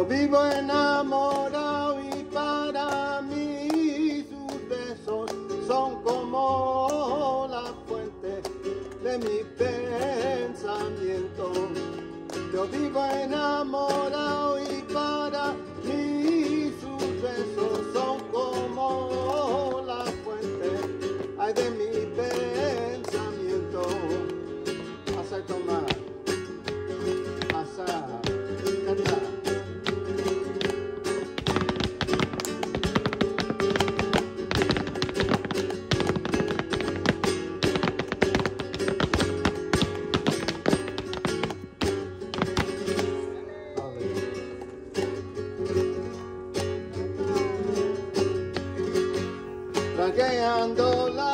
Yo vivo enamorado y para mí sus besos son como la fuente de mi pensamiento. Yo vivo enamorado y para mí sus besos son como la fuente ay, de mi pensamiento. Hace tomar. Ranqueando la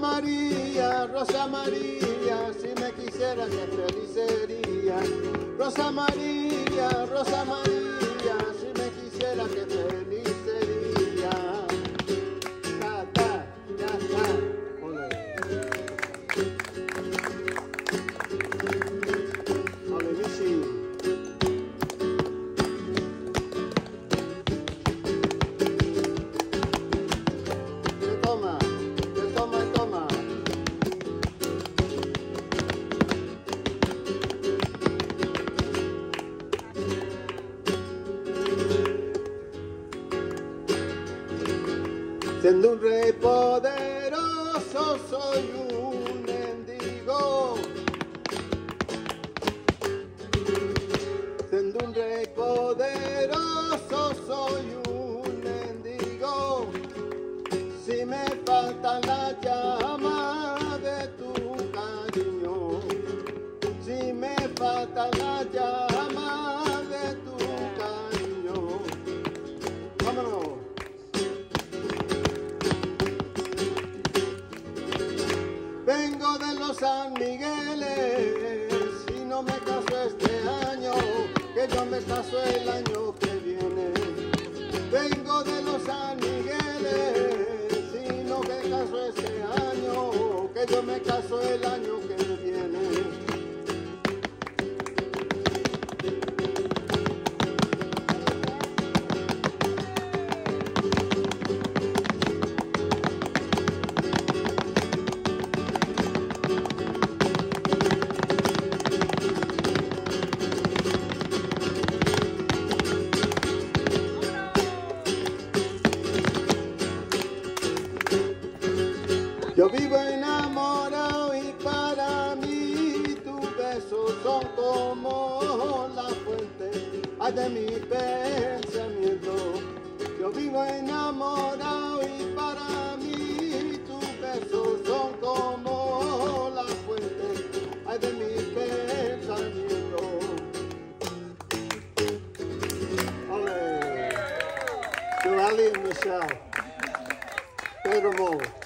María, Rosa María, si me quisiera que feliz sería. Rosa María, Rosa María, Siendo un rey poderoso soy un mendigo. Siendo un rey poderoso San Migueles y no me caso este año, que yo me caso el año que viene. Vengo de los San Migueles y no me caso este año, que yo me caso el año que viene. Yo vivo enamorado y para mí tus besos son como la fuente de mi pensamiento. Yo vivo enamorado y para mí tus besos son como la fuente de mi pensamiento. Ole. To Ali Michelle. Pedro Moore.